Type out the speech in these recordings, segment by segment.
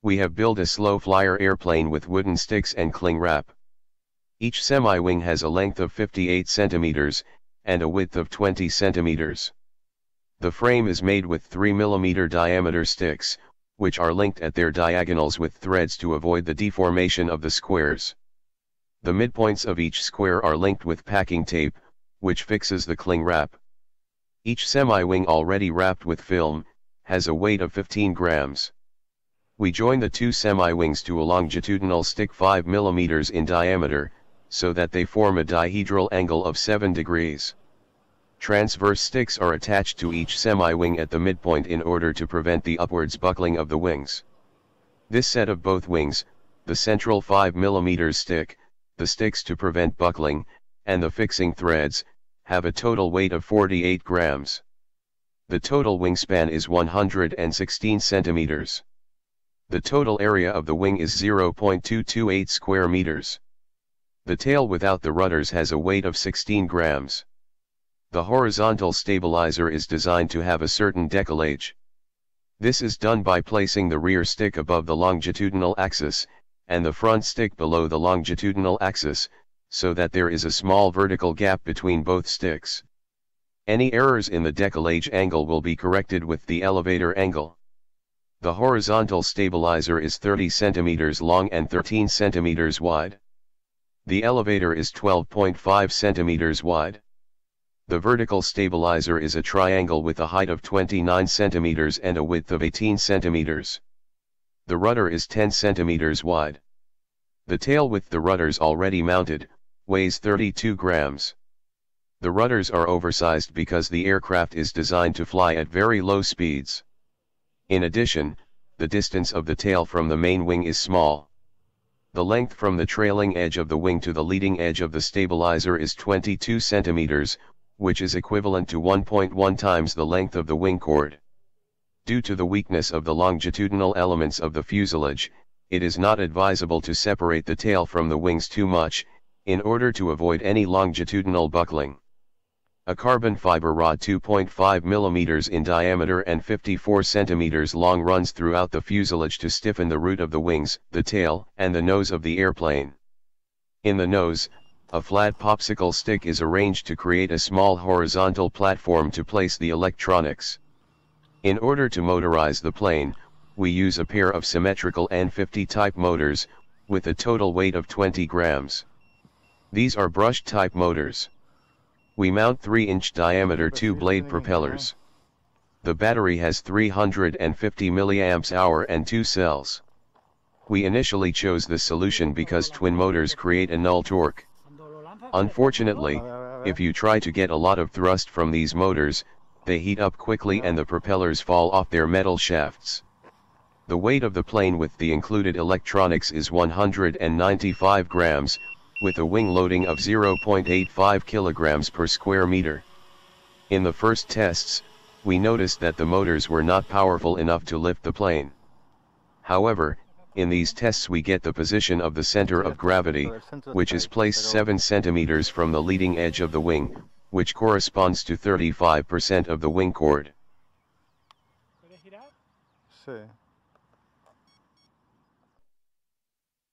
We have built a slow flyer airplane with wooden sticks and cling wrap. Each semi-wing has a length of 58 centimeters, and a width of 20 centimeters. The frame is made with 3 mm diameter sticks, which are linked at their diagonals with threads to avoid the deformation of the squares. The midpoints of each square are linked with packing tape, which fixes the cling wrap. Each semi-wing already wrapped with film, has a weight of 15 grams. We join the two semi-wings to a longitudinal stick 5 mm in diameter, so that they form a dihedral angle of 7 degrees. Transverse sticks are attached to each semi-wing at the midpoint in order to prevent the upwards buckling of the wings. This set of both wings, the central 5 mm stick, the sticks to prevent buckling, and the fixing threads, have a total weight of 48 grams. The total wingspan is 116 centimeters. The total area of the wing is 0.228 square meters. The tail without the rudders has a weight of 16 grams. The horizontal stabilizer is designed to have a certain decollage. This is done by placing the rear stick above the longitudinal axis, and the front stick below the longitudinal axis, so that there is a small vertical gap between both sticks. Any errors in the decollage angle will be corrected with the elevator angle. The horizontal stabilizer is 30 cm long and 13 cm wide. The elevator is 12.5 cm wide. The vertical stabilizer is a triangle with a height of 29 cm and a width of 18 cm. The rudder is 10 centimeters wide. The tail with the rudders already mounted, weighs 32 grams. The rudders are oversized because the aircraft is designed to fly at very low speeds. In addition, the distance of the tail from the main wing is small. The length from the trailing edge of the wing to the leading edge of the stabilizer is 22 centimeters, which is equivalent to 1.1 times the length of the wing chord. Due to the weakness of the longitudinal elements of the fuselage, it is not advisable to separate the tail from the wings too much, in order to avoid any longitudinal buckling. A carbon fiber rod 2.5 mm in diameter and 54 cm long runs throughout the fuselage to stiffen the root of the wings, the tail, and the nose of the airplane. In the nose, a flat popsicle stick is arranged to create a small horizontal platform to place the electronics. In order to motorize the plane, we use a pair of symmetrical N50 type motors, with a total weight of 20 grams. These are brushed type motors. We mount 3-inch diameter two-blade propellers. The battery has 350 mAh hour and two cells. We initially chose this solution because twin motors create a null torque. Unfortunately, if you try to get a lot of thrust from these motors, they heat up quickly and the propellers fall off their metal shafts. The weight of the plane with the included electronics is 195 grams, with a wing loading of 0.85 kilograms per square meter. In the first tests, we noticed that the motors were not powerful enough to lift the plane. However, in these tests we get the position of the center of gravity, which is placed 7 centimeters from the leading edge of the wing, which corresponds to 35% of the wing chord.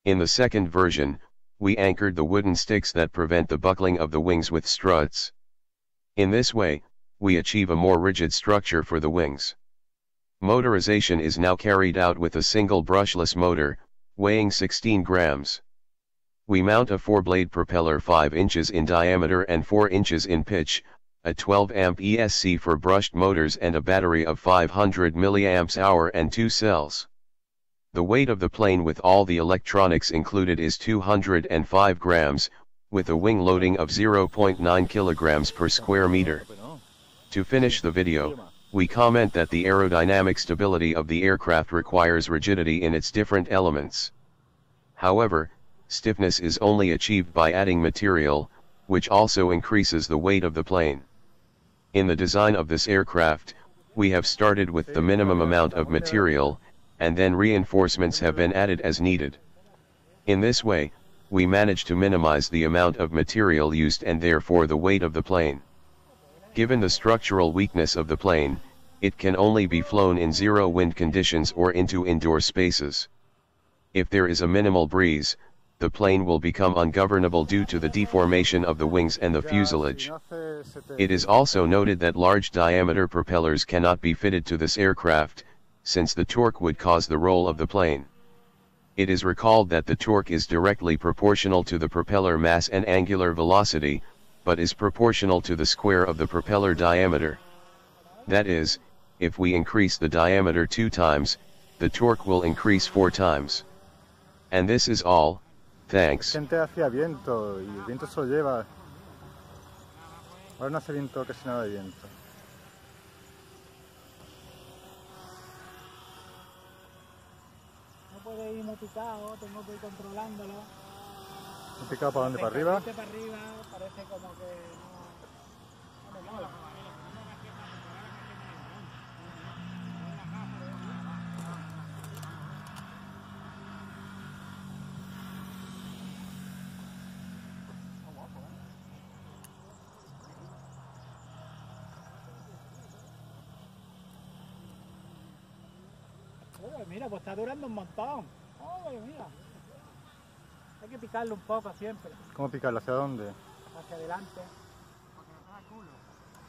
In the second version, we anchored the wooden sticks that prevent the buckling of the wings with struts. In this way, we achieve a more rigid structure for the wings. Motorization is now carried out with a single brushless motor, weighing 16 grams. We mount a 4-blade propeller 5 inches in diameter and 4 inches in pitch, a 12 amp ESC for brushed motors and a battery of 500 mAh and two cells. The weight of the plane with all the electronics included is 205 grams, with a wing loading of 0.9 kilograms per square meter. To finish the video, we comment that the aerodynamic stability of the aircraft requires rigidity in its different elements. However, stiffness is only achieved by adding material, which also increases the weight of the plane. In the design of this aircraft, we have started with the minimum amount of material, and then reinforcements have been added as needed. In this way, we manage to minimize the amount of material used and therefore the weight of the plane. Given the structural weakness of the plane, it can only be flown in zero wind conditions or into indoor spaces. If there is a minimal breeze, the plane will become ungovernable due to the deformation of the wings and the fuselage. It is also noted that large diameter propellers cannot be fitted to this aircraft, since the torque would cause the roll of the plane. It is recalled that the torque is directly proportional to the propeller mass and angular velocity, but is proportional to the square of the propeller diameter. That is, if we increase the diameter two times, the torque will increase four times. And this is all, thanks. Ahora no hace viento casi nada de viento. Picado, tengo que ir controlándolo. ¿Un picado para dónde? ¿Para arriba? Para arriba parece como que no, no me mola. Mira, pues está durando un montón. Mira. Hay que picarlo un poco siempre, ¿Cómo picarlo? ¿Hacia dónde? hacia adelante.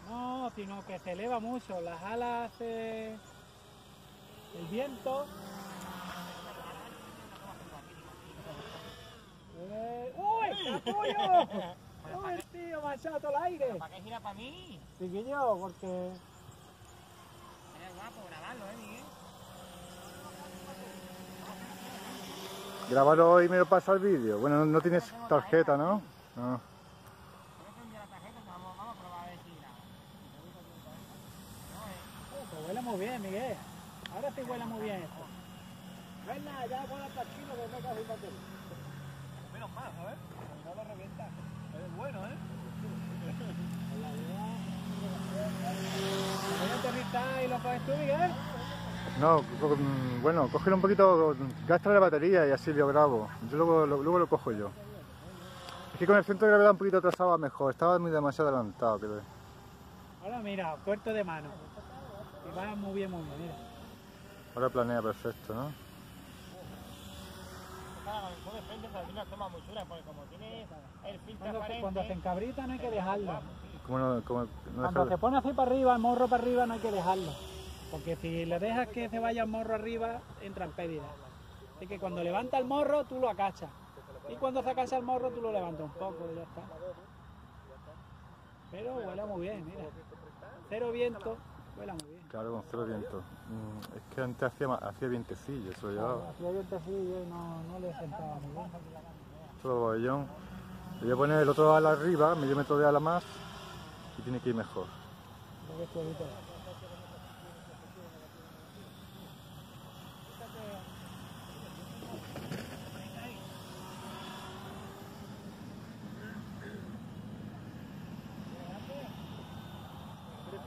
No, sino que se eleva mucho. Las alas, eh, el viento. Eh, ¡Uy! ¡Capullo! ¡Uy, tío! Me ha echado todo el aire. ¿Para qué gira para mí? Chiquillo, porque Sería guapo grabarlo, ¿eh, Miguel? Grabarlo y me lo pasa el vídeo. Bueno, no, tienes tarjeta, ¿no? No. A a a ver. Oh, pues huele muy bien, Miguel. Ahora sí huele muy bien esto. Venga, ya puedo tranquilo que no coge el batería. Menos mal, ¿sabes? No lo revienta. Es bueno, ¿eh? ¿Me voy a aterrizar y lo coges tú, Miguel? No, mm, bueno, cógelo un poquito, gasta la batería y así lo grabo. Yo luego, lo- luego lo cojo yo. Es que con el centro de gravedad un poquito atrasado va mejor, estaba muy demasiado adelantado. creo. Ahora mira, puerto de mano. Y va muy bien, muy bien, mira. Ahora planea perfecto, ¿no? Cuando, cuando se encabrita no hay que dejarlo. ¿Cómo no, cómo no Cuando dejarlo? se pone así para arriba, el morro para arriba, no hay que dejarlo. Porque si le dejas que se vaya el morro arriba, entra en pérdida. Así que cuando levanta el morro, tú lo acachas. Y cuando se agacha el morro, tú lo levantas un poco y ya está. Pero huele muy bien, mira. Cero viento, huele muy bien. Claro, con cero viento. Mm, es que antes hacía, hacía vientecillo, eso lo llevaba. Hacía vientecillo y no, no le sentaba muy bien. Todo pabellón. Le voy a poner el otro ala arriba, medio metro de ala más, y tiene que ir mejor. Que es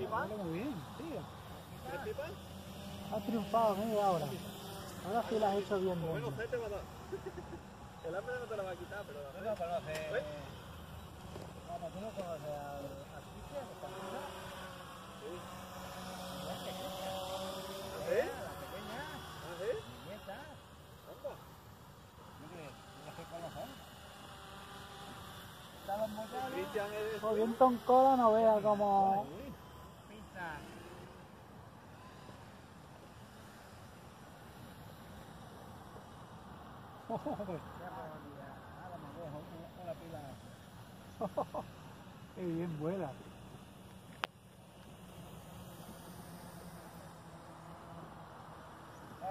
muy bien, tío. Has triunfado, mira ahora. Ahora sí la has hecho bien. bien. El hambre no te lo va a quitar, pero... No, pero no tú no conoces al... al Cristian, ¿está? Sí. ¿Eh? La pequeña. ¿Ah, sí? Nieta. Que... No sé son. Mochados. Cristian es... Pues viento en cola no vea como... Pinta. Qué bien vuela.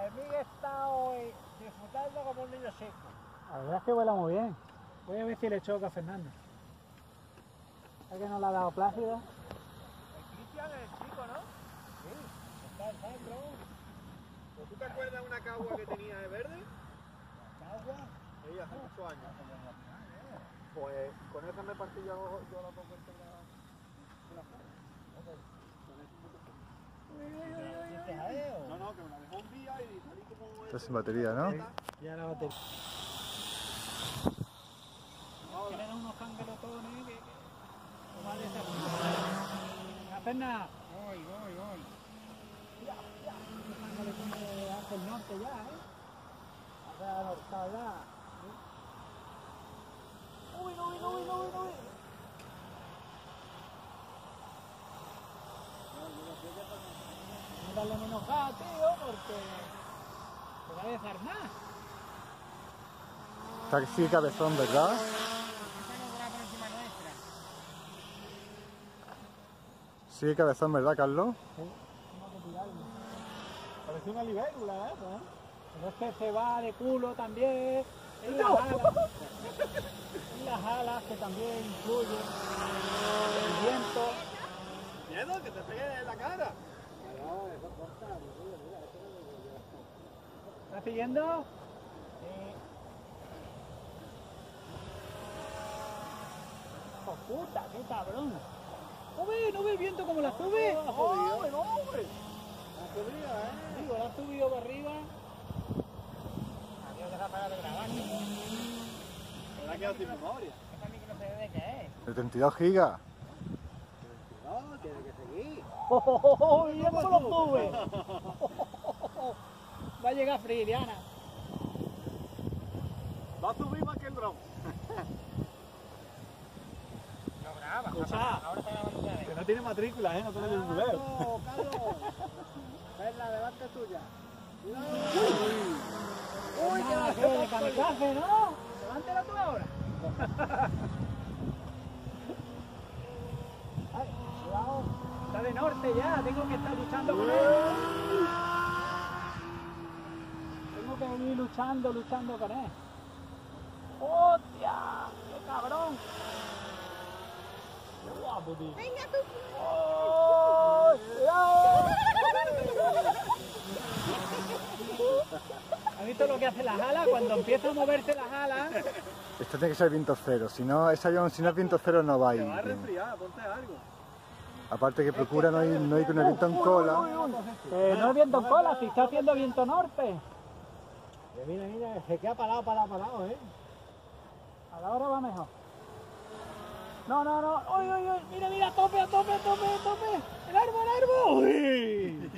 El Miguel está hoy disfrutando como un niño seco. La verdad es que vuela muy bien. Voy a ver si le choca a Fernando. ¿Es que no le ha dado plácido? El Cristian es el chico, ¿no? Sí. Está el Sandro. ¿Tú te acuerdas de una cagua que tenía de verde? ¿Agua? Ella hace muchos años. Pues con esa me partí yo, yo la pongo entre la... No, no, que me la dejó un día y salí como... Está sin batería, ¿no? Ya la batería. Tienen unos cangelotones que... que vale esa La perna. Voy, voy, voy. Fernando le tiene hacia el norte ya, ¿eh? Claro, cortado ya. Uy, no, uy, no, uy, no, uy, no, uy. No darle menos gas, tío, porque se va a desarmar. Está así cabezón, ¿verdad? Sí, cabezón, ¿verdad, Carlos? Parece una libélula, ¿eh? Pero es que se va de culo también. En las alas. En las alas que también influye. El viento. Miedo, que te pegue en la cara. ¿Estás siguiendo? Sí. ¡Hijo puta, qué cabrón! ¿No ve, no ve el viento como la sube? ¡Oh, no, subida, ¿eh? Digo, la ha subido para arriba. Adiós, deja parar de grabar. Me ha quedado sin memoria. Esta micro se ve que es. De 32 gigas. No, tiene que seguir. ¡Oh, oh, oh, oh! ¡Mira cómo lo sube! Va a llegar Free, Diana. Va a subir más que el dron. No graba. Escucha. Ahora está grabando. Que no tiene matrícula, ¿eh? No tiene ningún Carlos, Verla, delante tuya. Uy, qué va a ser de kamikaze, ¿no? Levántela tú ahora. Ay, cuidado. Está de norte ya, tengo que estar luchando con él. Tengo que venir luchando, luchando con él. ¡Hostia! ¡Qué cabrón! ¡Qué guapo, tío! Venga tú. ¡Oh! ¡Cuidado! ¿Has visto lo que hace las alas? Cuando empieza a moverse las alas, Esto tiene que ser viento cero. Si no, ese avión, si no es viento cero, no va a ir. Te va a bien. resfriar, ponte algo. Aparte que procura no ir, no ir con el viento en cola. eh, no es viento en cola, si está haciendo viento norte. Mira, mira, se queda parado, parado, parado, ¿eh? A la hora va mejor. No, no, no. ¡Uy, uy, uy! Mira, mira, tope, tope, a tope, a tope. ¡El árbol, el árbol! ¡Uy!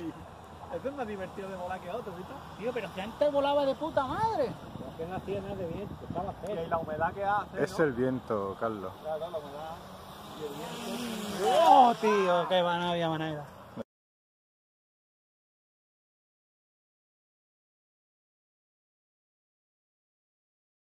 Este es más divertido de volar que otro, ¿viste? Tío, pero si antes volaba de puta madre. Que no hacía nada de viento, estaba feo. Y la humedad que hace, Es el viento, Carlos. Claro, la humedad y el viento. ¡Oh, tío! ¡Qué van, no había manera!